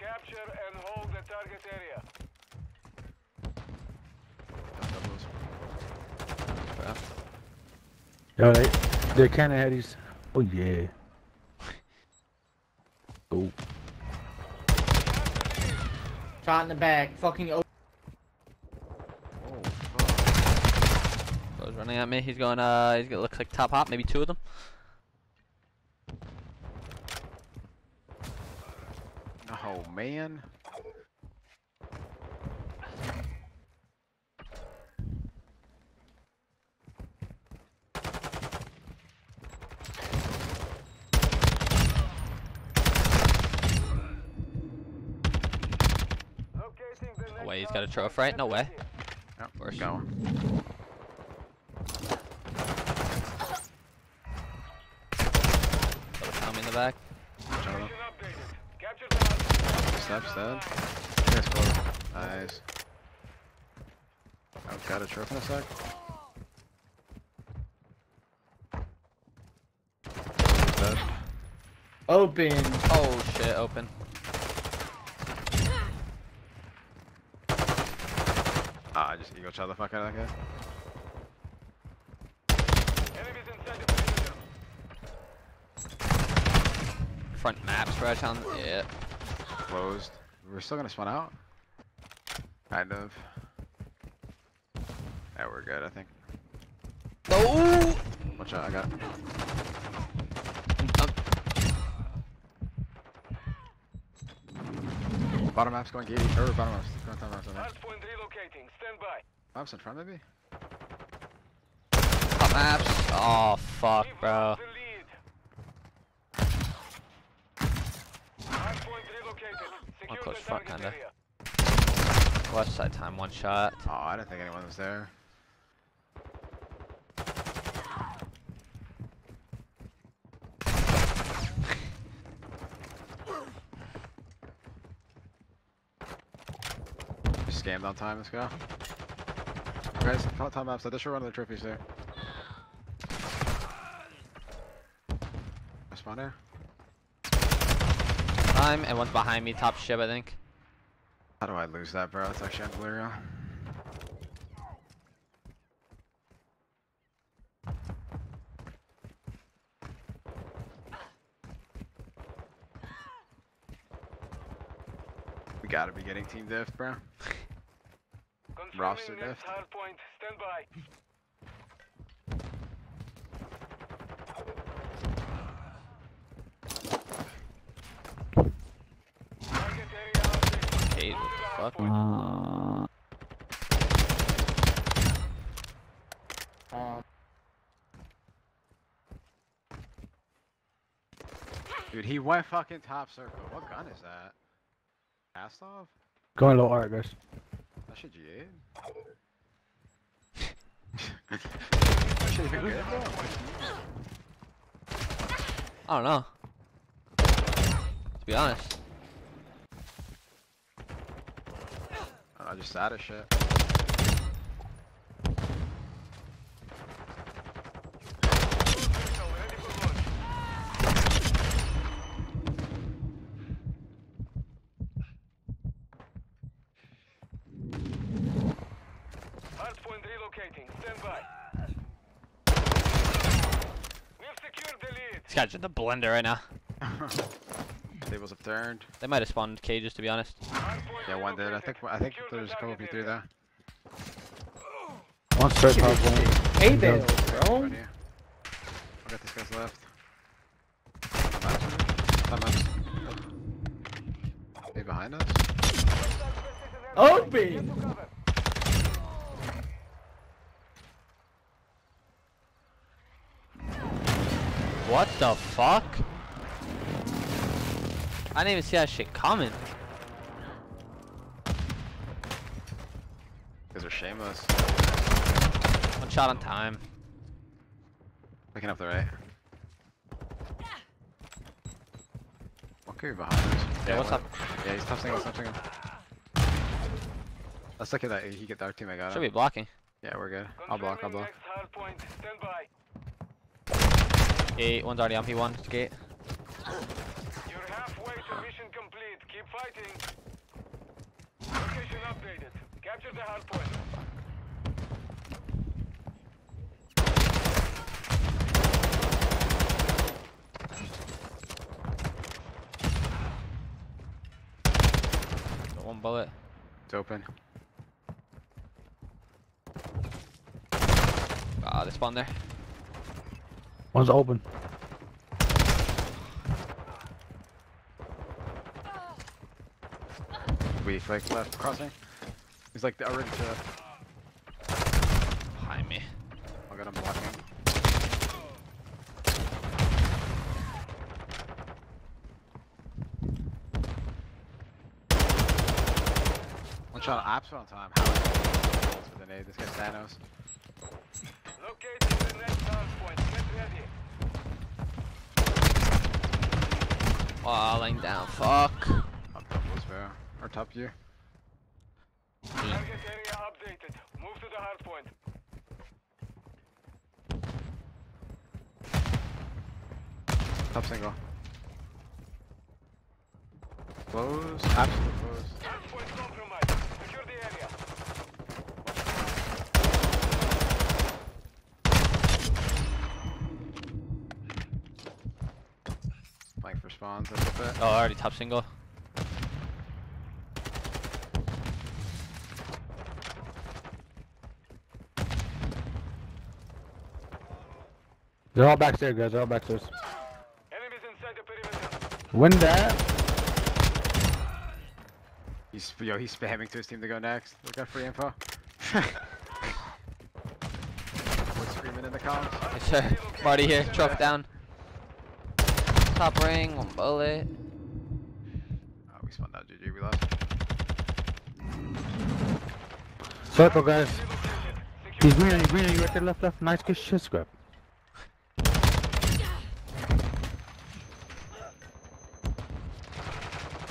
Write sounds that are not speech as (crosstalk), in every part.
Capture and hold the target area. Yo, they, they kind of had these. Oh yeah. Oh, Shot in the back. Fucking. O- Bro's running at me. He's going. Uh, he's gonna looks like top hop. Maybe two of them. Oh man. No way. He's got a trophy, right? No way. Yep, course. Go. Got a in the back. Location updated. Capture the hard Steps dead. Yes, close. Nice. I've got a trophy in a sec. Dead. Open. Oh shit. Open. Ah, I just ego shot the fuck out of that guy. Enemies inside the. Front maps, bro. Town. Yeah. Closed. We're still gonna spawn out? Kind of. Yeah, we're good, I think. No. Watch out, I got it. Bottom map's going gate, or bottom map's going top maps, I think. Point relocating. Stand by. Maps in front, maybe? Top maps. Oh fuck, bro. up the lead. Hard point relocated. Secure close front, kinda. area. Left side time. One shot. Oh, I didn't think anyone was there. (laughs) Just scammed on time, let's go. Guys, top top maps, they should run the trophies there. Spawn there? Time and one's behind me. Top ship, I think. How do I lose that, bro? It's actually unbelievable. We gotta be getting team diff, bro. (laughs) Roster next left. Stand by. Target area updated. Kate, what the fuck? uh, Um. Dude, he went fucking top circle. What gun is that? Kastov? going low art, guys. That shit G8? that shit even good, bro? I don't know. To be honest. I just sad as shit. Ready for launch. Relocating. Stand by. We have secured the lead. This guy's in the blender right now. (laughs) Tables have turned. They might have spawned cages, to be honest. Yeah, one did. I think I think there's a couple target P3 there. One straight top one. Hey there, bro. Right. I got get this guy's left. Top maps. Hey, behind us? Open. Get. What the fuck? I didn't even see that shit coming. Because they're shameless. One shot on time. Picking up the right. What could be behind us? Yeah, what's what- up? Yeah, he's top single, top single. Let's look at that. He get dark team. I got it. Should him. be blocking. Yeah, we're good. I'll block. I'll block. Next point. Stand by. Gate, one's already on P1. It's gate. Fighting. Location updated. Capture the hard point. Got one bullet. It's open. Ah, they spawned there. One's open. Weak, like left crossing. He's like already to. Behind me. I'll get him blocking him. One shot absolute on time. How is with an aid? This guy's Thanos. Locating the next point. Get ready. Oh, down. Fuck. Up top was top gear. Hmm. Target area updated. Move to the hard point. Top single. Close. Absolute close. Hard point compromised. Secure the area. Flank for spawns. That's a bit. Oh, already top single. They're all backstairs, guys. They're all backstairs. Enemies inside the perimeter. Win that. He's yo. He's spamming to his team to go next. We got free info. (laughs) What's screaming in the comments? Yes, sir. Uh, Marty here. Trophy down. Top ring. One bullet. Oh, we spawned out. GG. We lost. Circle, guys. He's green he's you, green on you, right there, left, left. Nice, good shit, scrap.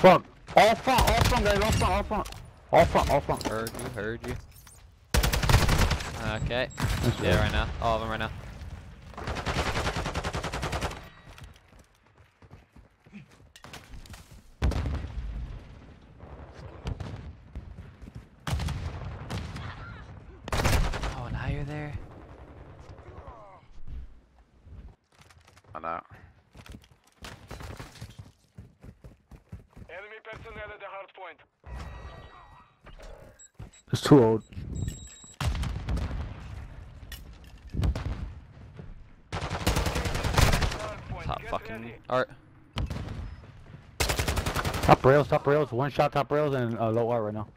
Fuck. All front, all front, guys, all front, all front. All front, all front. Heard you. Heard you. Okay. Nice Yeah, work. right now. All of them right now. Oh, now you're there. Oh no. Enemy personnel at the hard point. It's too old. Hard point. Top fucking ready. art. Top rails, top rails. One shot, top rails, and uh, low R right now.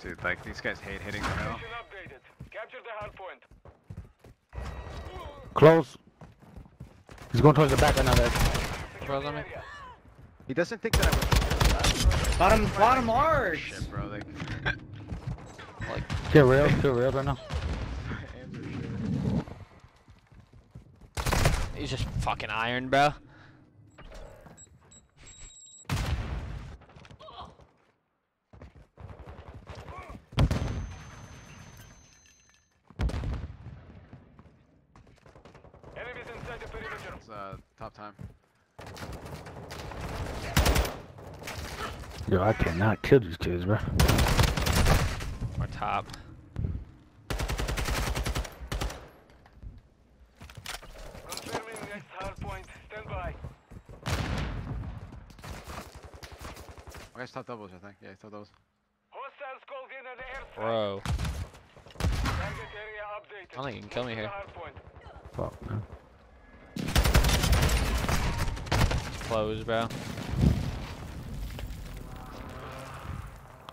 Dude, like these guys hate hitting the hill. Location updated. Capture the hard point. Close. He's going towards the back right now, guys. Secure on me. He doesn't think that I would. Bottom, bottom arch. Shit, bro. Like. Like, Kill rails, kill rails right now. hands are shit. he's just fucking iron, bro. Enemies inside the perimeter. It's uh top time. Yo, I cannot kill these kids, bro. Or top. Confirming next hard point. Stand by. Oh, guys, top doubles, I think. Yeah, top doubles. Hostiles called in an airstrike. Bro. Target area updated. I don't think you can kill me here. the hard. Fuck, man. It's closed, bro.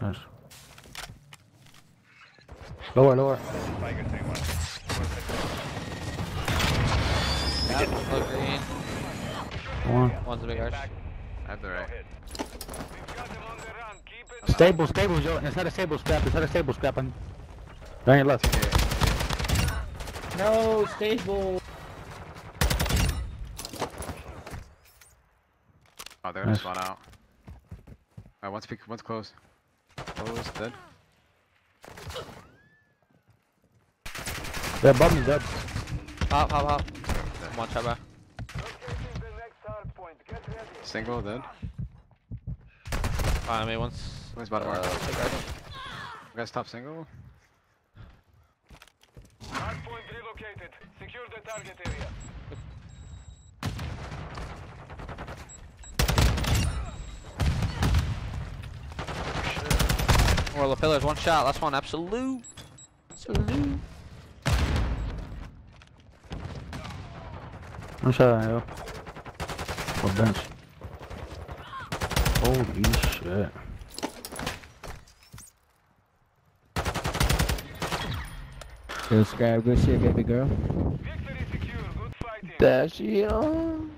Nice. Lower, lower. Yep. Low green. One. One's a big arch. I have the right. We've got them on the run. Keep it. Stable, stable, Joe. Inside a stable scrap. Inside a stable scrap. On. Right on your left. No, stable. Oh, they're gonna Nice. spawn out. Alright, one's peek, one's close. Close, dead. They're above me, dead. Hop, hop, hop. Come on, bro. Locating the next hard point. Get. Single, dead. Find me once. Where's bottom mark? Uh, take. You guys top single? Hardpoint relocated. Secure the target area. Or the pillars, one shot, last one, absolute. Absolute. One shot, yo. Or bench. Holy shit. Good scrap, good shit, baby girl. Victory secure. Good fighting. That she on.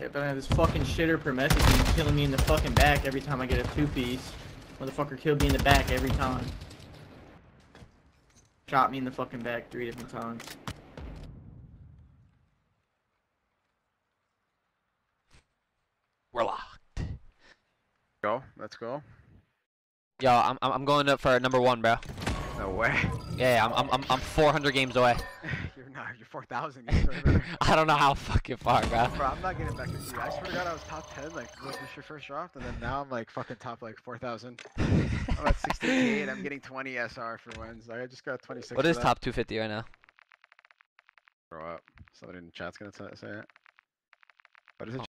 Yeah, but I have this fucking shitter per message and killing me in the fucking back every time I get a two piece. Motherfucker killed me in the back every time. Shot me in the fucking back three different times. We're locked. Go. Let's go. Yo, I'm I'm going up for number one, bro. No way. Yeah, I'm I'm I'm, I'm 400 games away. (laughs) you're not. You're 4,000. (laughs) I don't know how fucking far, bro. Bro, I'm not getting back to you. I swear to God, I was top 10, like, was this your first draft? And then now I'm like fucking top like 4,000. I'm at 68. I'm getting 20 SR for wins. Like, I just got 26. What is that. top 250 right now? Throw up. Somebody in the chat's gonna say it. What is it?